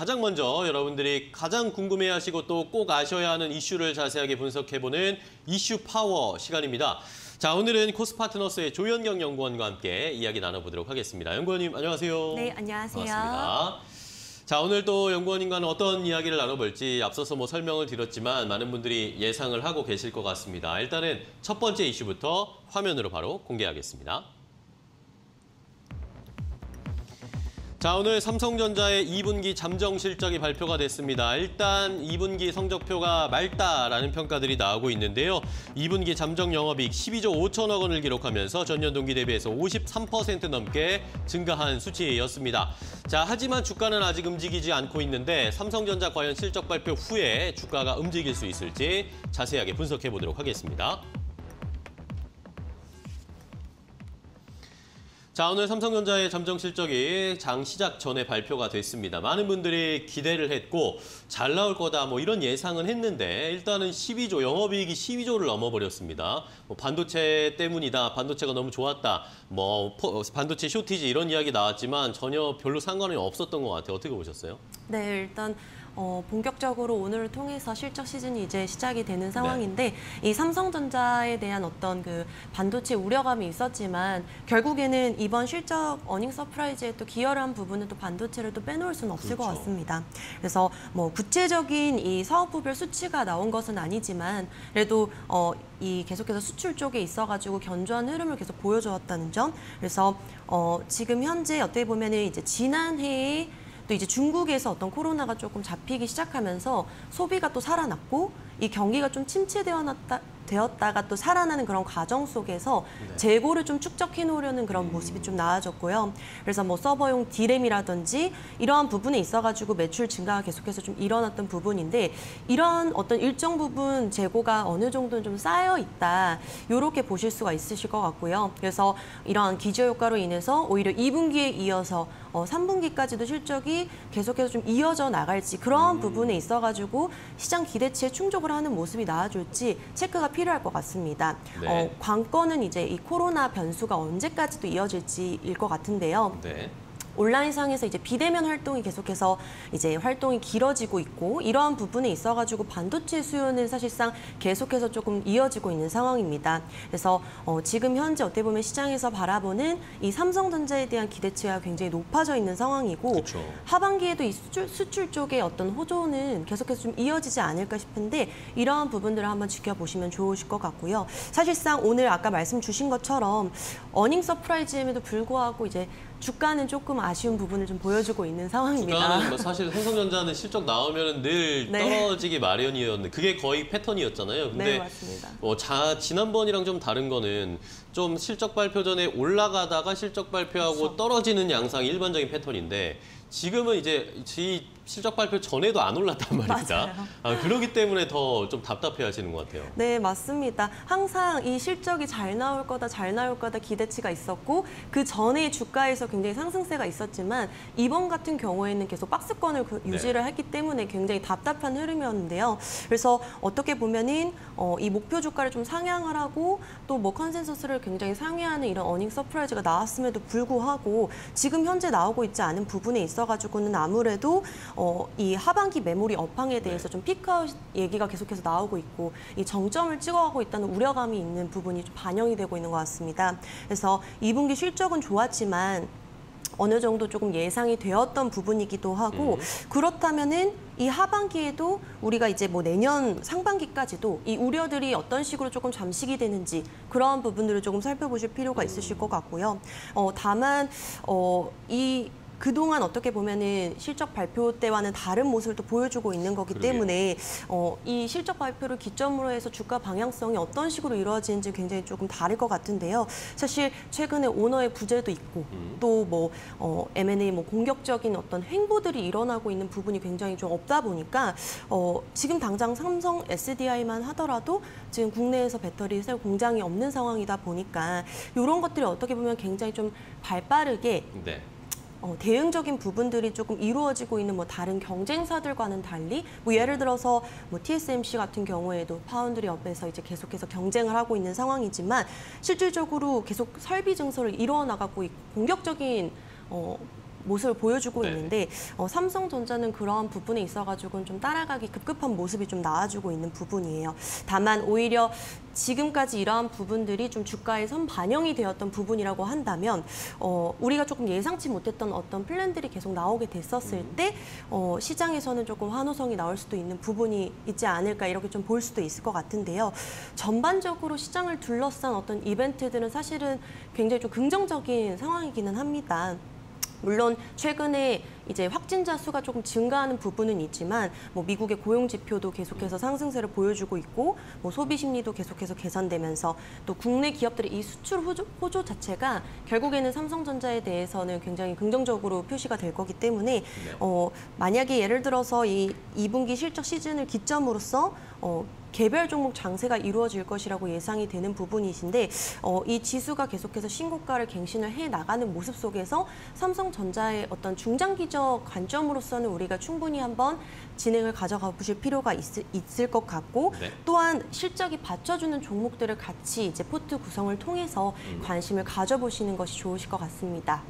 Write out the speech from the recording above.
가장 먼저 여러분들이 가장 궁금해하시고 또 꼭 아셔야 하는 이슈를 자세하게 분석해보는 이슈 파워 시간입니다. 자, 오늘은 코스파트너스의 조현경 연구원과 함께 이야기 나눠보도록 하겠습니다. 연구원님, 안녕하세요. 네, 안녕하세요. 반갑습니다. 자, 오늘 또 연구원님과는 어떤 이야기를 나눠볼지 앞서서 뭐 설명을 드렸지만 많은 분들이 예상을 하고 계실 것 같습니다. 일단은 첫 번째 이슈부터 화면으로 바로 공개하겠습니다. 자, 오늘 삼성전자의 2분기 잠정 실적이 발표가 됐습니다. 일단 2분기 성적표가 맑다라는 평가들이 나오고 있는데요. 2분기 잠정 영업이익 12조 5천억 원을 기록하면서 전년 동기 대비해서 53% 넘게 증가한 수치였습니다. 자, 하지만 주가는 아직 움직이지 않고 있는데 삼성전자 과연 실적 발표 후에 주가가 움직일 수 있을지 자세하게 분석해 보도록 하겠습니다. 자, 오늘 삼성전자의 잠정 실적이 장 시작 전에 발표가 됐습니다. 많은 분들이 기대를 했고 잘 나올 거다 뭐 이런 예상은 했는데 일단은 12조, 영업이익이 12조를 넘어버렸습니다. 뭐 반도체 때문이다, 반도체가 너무 좋았다, 뭐 반도체 쇼티지 이런 이야기 나왔지만 전혀 별로 상관이 없었던 것 같아요. 어떻게 보셨어요? 네, 일단 어, 본격적으로 오늘을 통해서 실적 시즌이 이제 시작이 되는 상황인데 네. 이 삼성전자에 대한 어떤 그 반도체 우려감이 있었지만 결국에는 이번 실적 earning surprise에 또 기여를 한 부분은 또 반도체를 또 빼놓을 수는 없을 그렇죠. 것 같습니다. 그래서 뭐 구체적인 이 사업부별 수치가 나온 것은 아니지만 그래도 어, 이 계속해서 수출 쪽에 있어가지고 견조한 흐름을 계속 보여주었다는 점. 그래서 어, 지금 현재 어떻게 보면은 이제 지난해에 또 이제 중국에서 어떤 코로나가 조금 잡히기 시작하면서 소비가 또 살아났고 이 경기가 좀 침체되어 놨다 되었다가 또 살아나는 그런 과정 속에서 네. 재고를 좀 축적해 놓으려는 그런 음. 모습이 좀 나아졌고요. 그래서 뭐 서버용 디램이라든지 이러한 부분에 있어가지고 매출 증가가 계속해서 좀 일어났던 부분인데 이러한 어떤 일정 부분 재고가 어느 정도는 좀 쌓여 있다. 이렇게 보실 수가 있으실 것 같고요. 그래서 이러한 기저 효과로 인해서 오히려 2분기에 이어서 어, 3분기까지도 실적이 계속해서 좀 이어져 나갈지 그런 음. 부분에 있어가지고 시장 기대치에 충족을 하는 모습이 나와줄지 체크가 필요 할 것 같습니다. 네. 어, 관건은 이제 이 코로나 변수가 언제까지도 이어질지일 것 같은데요. 네. 온라인상에서 이제 비대면 활동이 계속해서 이제 활동이 길어지고 있고 이러한 부분에 있어가지고 반도체 수요는 사실상 계속해서 조금 이어지고 있는 상황입니다. 그래서 어, 지금 현재 어떻게 보면 시장에서 바라보는 이 삼성전자에 대한 기대치가 굉장히 높아져 있는 상황이고 그쵸. 하반기에도 이 수출, 수출 쪽의 어떤 호조는 계속해서 좀 이어지지 않을까 싶은데 이러한 부분들을 한번 지켜보시면 좋으실 것 같고요. 사실상 오늘 아까 말씀 주신 것처럼 earning surprise임에도 불구하고 이제 주가는 조금 아 쉬운 부분을 좀 보여주고 있는 상황입니다. 주가는 뭐 사실 삼성전자는 실적 나오면 늘 네. 떨어지기 마련이었는데 그게 거의 패턴이었잖아요. 근데 네, 맞습니다. 뭐 자, 지난번이랑 좀 다른 거는 좀 실적 발표 전에 올라가다가 실적 발표하고 그렇죠. 떨어지는 양상이 일반적인 패턴인데 지금은 이제 이 실적 발표 전에도 안 올랐단 말입니다. 아, 그러기 때문에 더 좀 답답해 하시는 것 같아요. 네, 맞습니다. 항상 이 실적이 잘 나올 거다, 잘 나올 거다 기대치가 있었고 그 전에 주가에서 굉장히 상승세가 있었지만 이번 같은 경우에는 계속 박스권을 그 네. 유지를 네. 했기 때문에 굉장히 답답한 흐름이었는데요. 그래서 어떻게 보면은 어, 이 목표 주가를 좀 상향을 하고 또 뭐 컨센서스를 굉장히 상회하는 이런 earning surprise가 나왔음에도 불구하고 지금 현재 나오고 있지 않은 부분에 있어가지고는 아무래도 어, 이 하반기 메모리 업황에 대해서 네. 좀 피크아웃 얘기가 계속해서 나오고 있고 이 정점을 찍어가고 있다는 우려감이 있는 부분이 좀 반영이 되고 있는 것 같습니다. 그래서 2분기 실적은 좋았지만 어느 정도 조금 예상이 되었던 부분이기도 하고 음. 그렇다면은 이 하반기에도 우리가 이제 뭐 내년 상반기까지도 이 우려들이 어떤 식으로 조금 잠식이 되는지 그런 부분들을 조금 살펴보실 필요가 있으실 것 같고요. 어, 다만 어, 이 그동안 어떻게 보면은 실적 발표 때와는 다른 모습을 또 보여주고 있는 거기 그러게요. 때문에 어, 이 실적 발표를 기점으로 해서 주가 방향성이 어떤 식으로 이루어지는지 굉장히 조금 다를 것 같은데요. 사실 최근에 오너의 부재도 있고 음. 또뭐 어, M&A 뭐 공격적인 어떤 행보들이 일어나고 있는 부분이 굉장히 좀 없다 보니까 어, 지금 당장 삼성 SDI만 하더라도 지금 국내에서 배터리 셀 공장이 없는 상황이다 보니까 이런 것들이 어떻게 보면 굉장히 좀 발빠르게 네. 어, 대응적인 부분들이 조금 이루어지고 있는 뭐 다른 경쟁사들과는 달리 뭐 예를 들어서 뭐 TSMC 같은 경우에도 파운드리 업에서 이제 계속해서 경쟁을 하고 있는 상황이지만 실질적으로 계속 설비 증설을 이루어 나가고 있고 공격적인 어, 모습을 보여주고 네. 있는데 어, 삼성전자는 그러한 부분에 있어가지고는 좀 따라가기 급급한 모습이 좀 나와주고 있는 부분이에요. 다만 오히려 지금까지 이러한 부분들이 좀 주가에 선 반영이 되었던 부분이라고 한다면 어, 우리가 조금 예상치 못했던 어떤 플랜들이 계속 나오게 됐었을 때 어, 시장에서는 조금 환호성이 나올 수도 있는 부분이 있지 않을까 이렇게 좀 볼 수도 있을 것 같은데요. 전반적으로 시장을 둘러싼 어떤 이벤트들은 사실은 굉장히 좀 긍정적인 상황이기는 합니다. 물론 최근에 이제 확진자 수가 조금 증가하는 부분은 있지만 뭐 미국의 고용 지표도 계속해서 상승세를 보여주고 있고 뭐 소비 심리도 계속해서 개선되면서 또 국내 기업들의 이 수출 호조, 호조 자체가 결국에는 삼성전자에 대해서는 굉장히 긍정적으로 표시가 될 거기 때문에 어 만약에 예를 들어서 이 2분기 실적 시즌을 기점으로써 어 개별 종목 장세가 이루어질 것이라고 예상이 되는 부분이신데 어, 이 지수가 계속해서 신고가를 갱신을 해 나가는 모습 속에서 삼성전자의 어떤 중장기적 관점으로서는 우리가 충분히 한번 진행을 가져가 보실 필요가 있, 있을 것 같고 네. 또한 실적이 받쳐주는 종목들을 같이 이제 포트 구성을 통해서 관심을 가져보시는 것이 좋으실 것 같습니다.